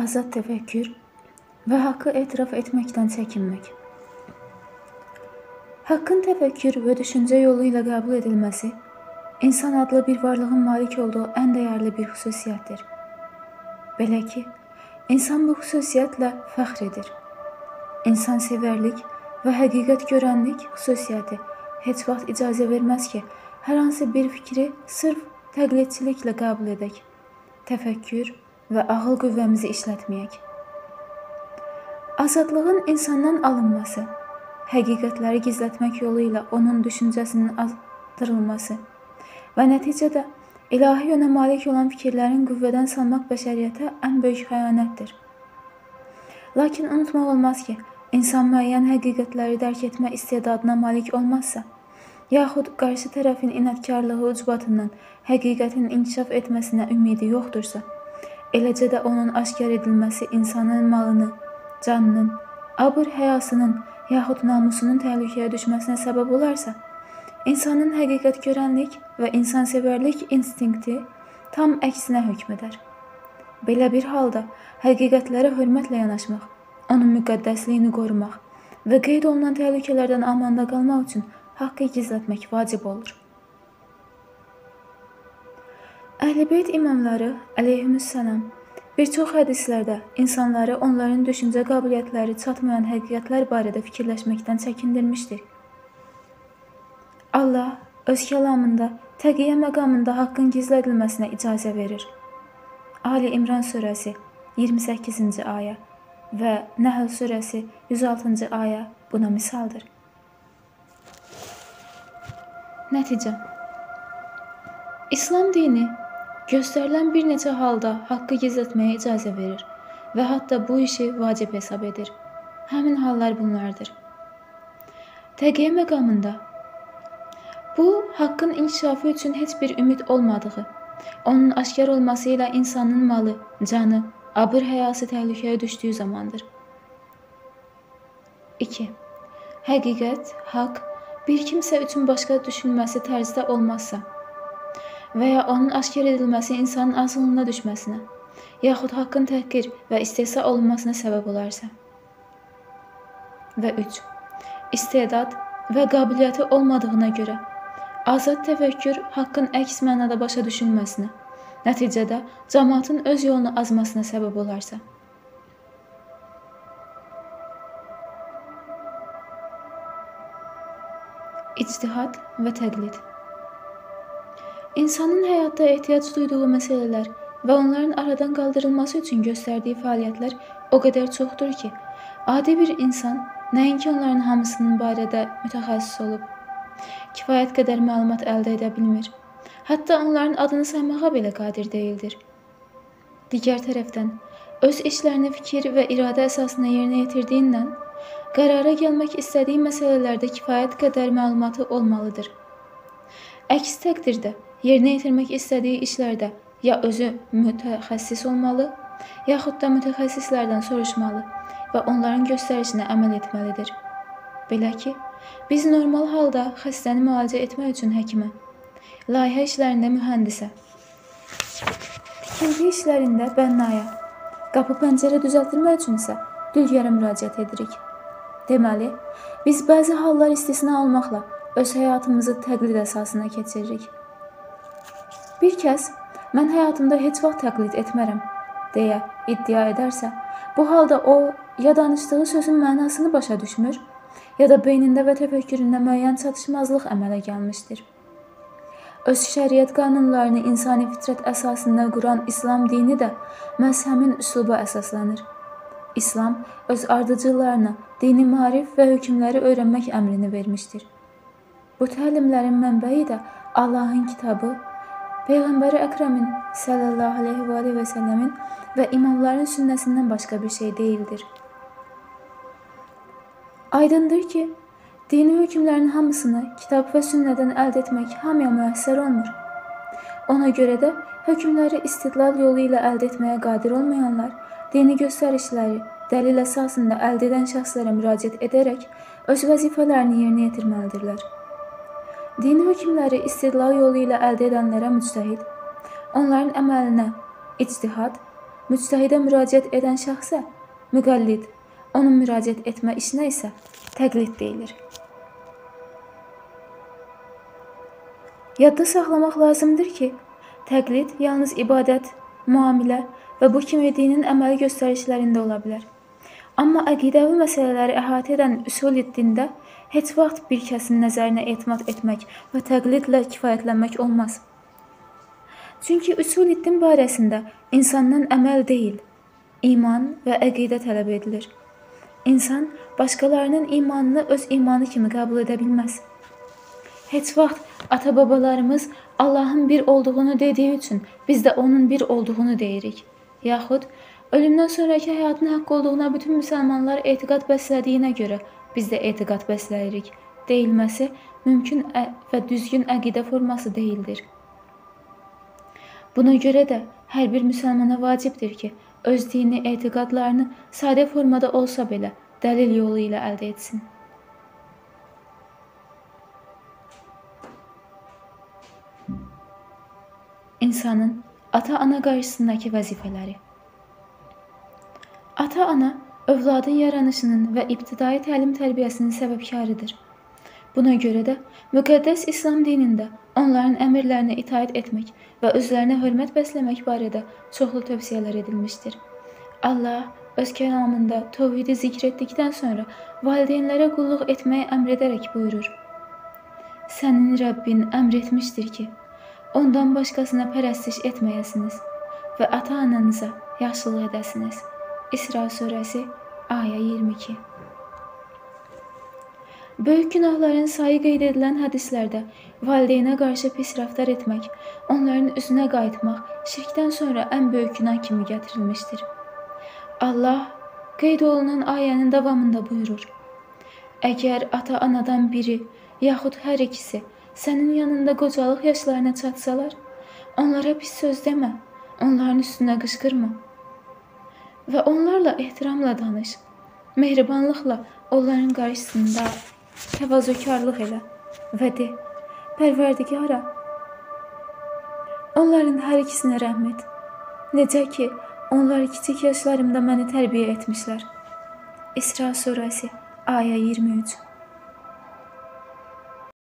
azad təfəkkür və haqqı etiraf etməkdən çəkinmək. Haqqın təfəkkür və düşüncə yolu ilə qəbul edilməsi insan adlı bir varlığın malik olduğu ən dəyərli bir xüsusiyyətdir. Belə ki, insan bu xüsusiyyətlə fəxr edir. İnsan sevərlik və həqiqət görənlik xüsusiyyəti heç vaxt icazə verməz ki, hər hansı bir fikri sırf təqlidçiliklə qəbul edək. Təfəkkür və ağıl qüvvəmizi işlətməyək. Azadlığın insandan alınması, həqiqətləri gizlətmək yolu ilə onun düşüncəsinin artırılması və nəticədə ilahi yönə malik olan fikirlərin qüvvədən salmaq bəşəriyyətə ən böyük xəyanətdir. Lakin unutmaq olmaz ki, insan müəyyən həqiqətləri dərk etmə istedadına malik olmazsa, yaxud qarşı tərəfin inadkarlığı ucbatından həqiqətin inkişaf etməsinə ümidi yoxdursa, eləcə də onun aşkar edilməsi insanın malını, canının, abır həyasının yaxud namusunun təhlükəyə düşməsinə səbəb olarsa, insanın həqiqət görənlik və insansevərlik instinkti tam əksinə hökm edər. Belə bir halda həqiqətlərə hörmətlə yanaşmaq, onun müqəddəsliyini qorumaq və qeyd olunan təhlükələrdən amanda qalmaq üçün haqqı gizlətmək vacib olur. Əhl-i imamları əleyhissalam Bir çox hədislərdə insanları onların düşüncə qabiliyyətləri çatmayan həqiqətlər barədə fikirləşməkdən çəkindirmişdir. Allah öz kəlamında təqiyyə məqamında haqqın gizlədilməsinə icazə verir. Ali İmran surəsi 28-ci ayə və Nəhl surəsi 106-cı ayə buna misaldır. Nəticə İslam dini Göstərilən bir neçə halda haqqı gizlətməyə icazə verir və hətta bu işi vacib hesab edir. Həmin hallar bunlardır. Təqiyyə məqamında bu haqqın inkişafı üçün heç bir ümid olmadığı, onun aşkar olması ilə insanın malı, canı, abır həyası təhlükəyə düşdüyü zamandır. 2. Həqiqət, haqq bir kimsə üçün başqa düşünməsi tərzdə olmazsa, və ya onun aşkar edilməsi insanın azğınlığına düşməsinə, yaxud haqqın təhqir və istehza olunmasına səbəb olarsa. Və 3. İstedad və qabiliyyəti olmadığına görə azad təfəkkür haqqın əks mənada başa düşülməsinə, nəticədə cəmaatın öz yolunu azmasına səbəb olarsa. İctihad və təqlid İnsanın həyatda ehtiyac duyduğu məsələlər və onların aradan qaldırılması üçün göstərdiyi fəaliyyətlər o qədər çoxdur ki, adi bir insan nəinki onların hamısının barədə mütəxəssis olub, kifayət qədər məlumat əldə edə bilmir. Hətta onların adını saymağa belə qadir deyildir. Digər tərəfdən, öz işlərini fikir və iradə əsasına yerinə yetirdiyindən qərara gəlmək istədiyi məsələlərdə kifayət qədər məlumatı olmalıdır. Əks təqdirdə yerinə yetirmək istədiyi işlərdə ya özü mütəxəssis olmalı, yaxud da mütəxəssislərdən soruşmalı və onların göstərişinə əməl etməlidir. Belə ki, biz normal halda xəstəni müalicə etmək üçün həkimə, layihə işlərində mühəndisə, tikinti işlərində bənnaya, qapı pəncərə düzəltdirmək üçün isə dülgərə müraciət edirik. Deməli, biz bəzi hallar istisna olmaqla öz həyatımızı təqlid əsasına keçiririk. Bir kəs mən həyatımda heç vaxt təqlid etmərəm deyə iddia edərsə, bu halda o ya danışdığı sözün mənasını başa düşmür, ya da beynində və təfəkküründə müəyyən çatışmazlıq əmələ gəlmişdir. Öz şəriət qanunlarını insani fitrət əsasında quran İslam dini də məhz həmin üsluba əsaslanır. İslam öz ardıcıllarına dini maarif və hökmləri öyrənmək əmrini vermişdir. Bu təlimlərin mənbəyi də Allahın kitabı Peyğəmbəri Əkrəmin sallallahu əleyhi və alihi və səlləmin və imamların sünnəsindən başqa bir şey deyildir. Aydındır ki, dini hökmlərin hamısını kitab və sünnədən əldə etmək hamıya müəssər olmur. Ona görə də hökmləri istidlal yolu ilə əldə etməyə qadir olmayanlar dini göstərişləri dəlil əsasında əldə edən şəxslərə müraciət edərək öz vəzifələrini yerinə yetirməlidirlər. Dini hökmləri istidlal yolu ilə əldə edənlərə müctəhid, onların əməlinə ictihad, müctəhidə müraciət edən şəxsə müqəllid, onun müraciət etmə işinə isə təqlid deyilir. Yadda saxlamaq lazımdır ki, təqlid yalnız ibadət, müamilə və bu kimi dinin əməli göstərişlərində ola bilər. Amma əqidəvi məsələləri əhatə edən üsul dində heç vaxt bir kəsin nəzərinə etimad etmək və təqlidlə kifayətlənmək olmaz. Çünki üsul din barəsində insandan əməl deyil, iman və əqidə tələb edilir. İnsan başqalarının imanını öz imanı kimi qəbul edə bilməz. Heç vaxt ata-babalarımız Allahın bir olduğunu dediyi üçün biz də onun bir olduğunu deyirik. Yaxud ölümdən sonrakı həyatın haqq olduğuna bütün müsəlmanlar etiqad bəslədiyinə görə biz də etiqad bəsləyirik. Deyilməsi mümkün və düzgün əqidə forması deyildir. Buna görə də hər bir müsəlmana vacibdir ki, öz dini etiqadlarını sadə formada olsa belə dəlil yolu ilə əldə etsin. İnsanın ata-ana qarşısındakı vəzifələri. Ata-ana övladın yaranışının və ibtidai təlim-tərbiyəsinin səbəbkarıdır. Buna görə də müqəddəs İslam dinində onların əmrlərinə itaat etmək və özlərinə hörmət bəsləmək barədə çoxlu tövsiyələr edilmişdir. Allah öz kəlamında təvhidi zikr etdikdən sonra valideynlərə qulluq etməyi əmr edərək buyurur: Sənin Rəbbin əmr etmişdir ki, Ondan başqasına pərəstiş etməyəsiniz və ata-ananıza yaxşılıq edəsiniz. İsra surəsi ayə 22. Böyük günahların sayı qeyd edilən hədislərdə valideynə qarşı pis rəftar etmək, onların üzünə qayıtmaq şirkdən sonra ən böyük günah kimi gətirilmişdir. Allah qeyd olunan ayənin davamında buyurur: Əgər ata-anadan biri yaxud hər ikisi sənin yanında qocalıq yaşlarına çatsalar, onlara pis söz demə, onların üstünə qışqırma və onlarla ehtiramla danış. Mehribanlıqla onların qarşısında təvazökarlıq elə və de: Pərverdigara, onların hər ikisinə rəhm et. Necə ki, onlar kiçik yaşlarımda məni tərbiyə etmişlər. İsra surəsi ayə 23